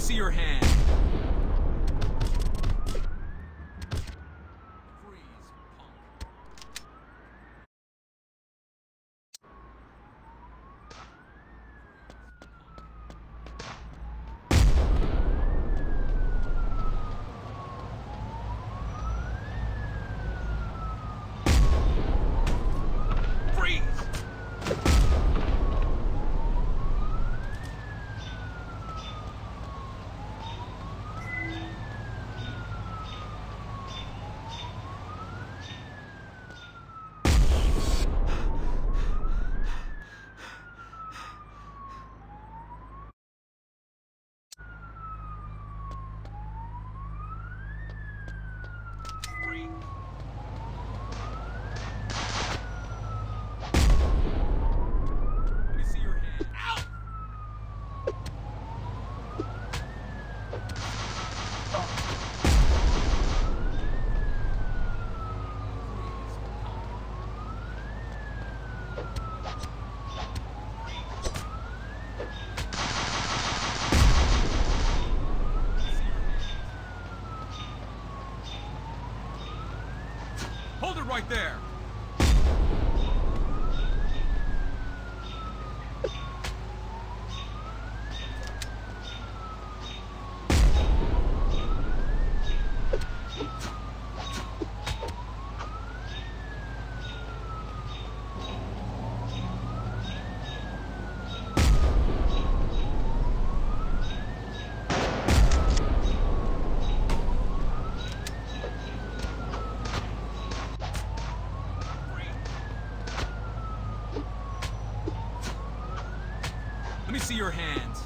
see your hand. Hold it right there. Let me see your hands.